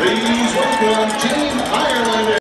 Three.